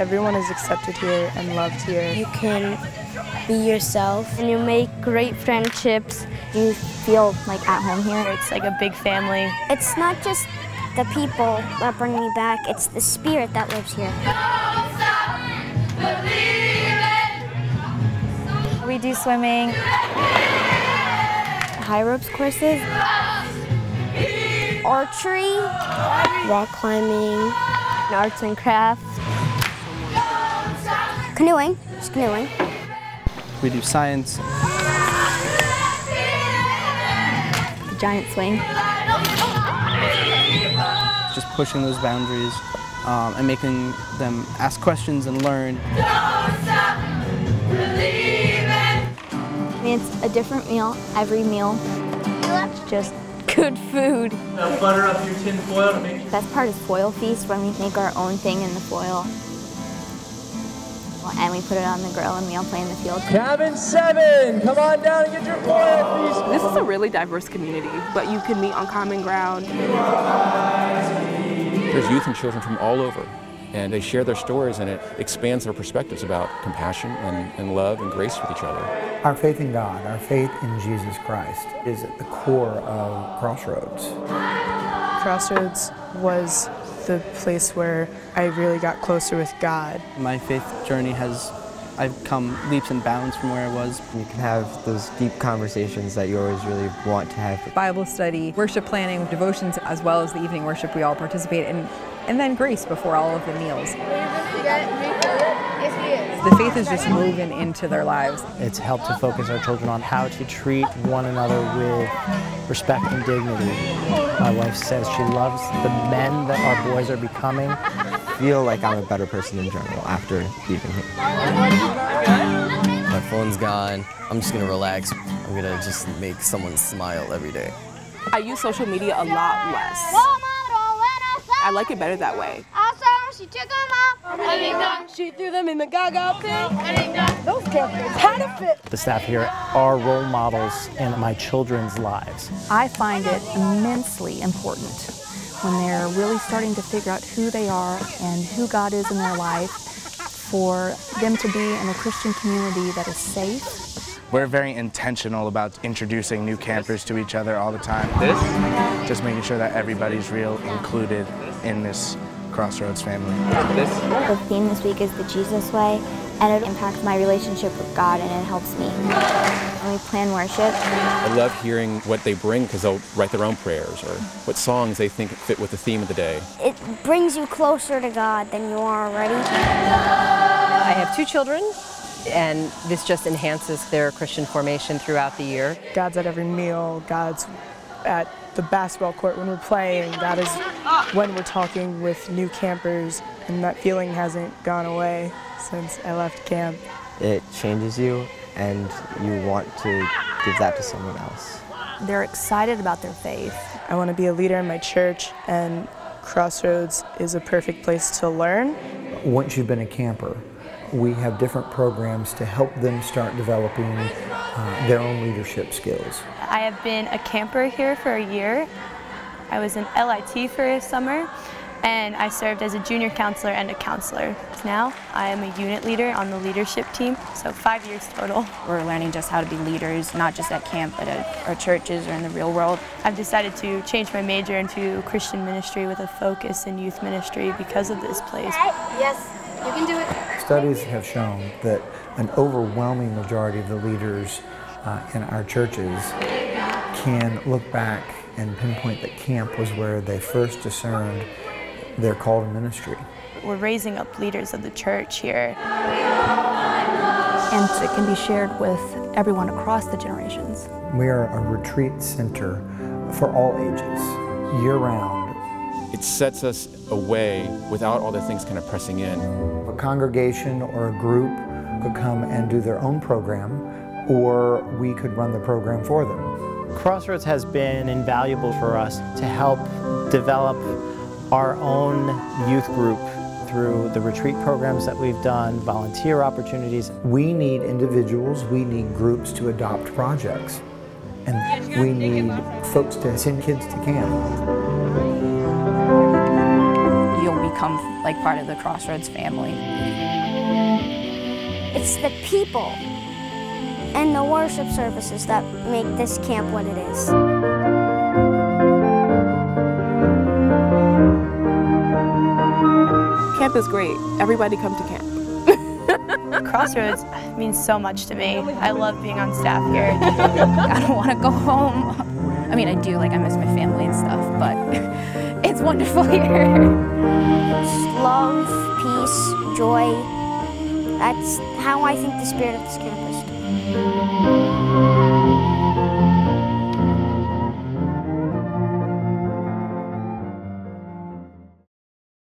Everyone is accepted here and loved here. You can be yourself and you make great friendships. You feel like at home here. It's like a big family. It's not just the people that bring me back, it's the spirit that lives here. We do swimming, high ropes courses, Archery, rock climbing, arts and crafts. Canoeing, just canoeing. We do science, the giant swing. just pushing those boundaries um, and making them ask questions and learn. I mean, it's a different meal every meal. It's just good food. Now butter up your tin foil to make Best part is foil feast when we make our own thing in the foil. And we put it on the grill and we all play in the field. Cabin 7, come on down and get your foil feast. This is a really diverse community, but you can meet on common ground. There's youth and children from all over, and they share their stories, and it expands their perspectives about compassion and, and love and grace with each other. Our faith in God, our faith in Jesus Christ is at the core of Cross Roads. Crossroads was the place where I really got closer with God. My faith journey has, I've come leaps and bounds from where I was. You can have those deep conversations that you always really want to have. Bible study, worship planning, devotions, as well as the evening worship we all participate in, and then grace before all of the meals. The faith is just moving into their lives. It's helped to focus our children on how to treat one another with respect and dignity. My wife says she loves the men that our boys are becoming. I feel like I'm a better person in general after leaving here. My phone's gone. I'm just gonna relax. I'm gonna just make someone smile every day. I use social media a lot less. I like it better that way. She took them out. She threw them in the gaga pit. Those campers had a fit. The staff here are role models in my children's lives. I find it immensely important when they're really starting to figure out who they are and who God is in their life for them to be in a Christian community that is safe. We're very intentional about introducing new campers to each other all the time. This? Just making sure that everybody's real included in this Cross Roads family. The theme this week is the Jesus way, and it impacts my relationship with God and it helps me. When we plan worship, I love hearing what they bring because they'll write their own prayers or what songs they think fit with the theme of the day. It brings you closer to God than you are already. I have two children, and this just enhances their Christian formation throughout the year. God's at every meal, God's at the basketball court when we're playing, That is when we're talking with new campers, and that feeling hasn't gone away since I left camp. It changes you, and you want to give that to someone else. They're excited about their faith. I want to be a leader in my church, and Cross Roads is a perfect place to learn. Once you've been a camper, we have different programs to help them start developing uh, their own leadership skills. I have been a camper here for a year. I was in LIT for a summer and I served as a junior counselor and a counselor. Now I am a unit leader on the leadership team, so five years total. We're learning just how to be leaders, not just at camp, but at our churches or in the real world. I've decided to change my major into Christian ministry with a focus in youth ministry because of this place. Yes, you can do it. Studies have shown that an overwhelming majority of the leaders uh, in our churches can look back and pinpoint that camp was where they first discerned their call to ministry. We're raising up leaders of the church here. And it can be shared with everyone across the generations. We are a retreat center for all ages, year round. It sets us away without all the things kind of pressing in. A congregation or a group could come and do their own program, or we could run the program for them. Cross Roads has been invaluable for us to help develop our own youth group through the retreat programs that we've done, volunteer opportunities. We need individuals, we need groups to adopt projects, and we need folks to send kids to camp. You'll become like part of the Cross Roads family. It's the people and the worship services that make this camp what it is. Camp is great. Everybody come to camp. Cross Roads means so much to me. I love being on staff here. I don't want to go home. I mean, I do, like I miss my family and stuff, but wonderful here. Love, peace, joy. That's how I think the spirit of this camp is.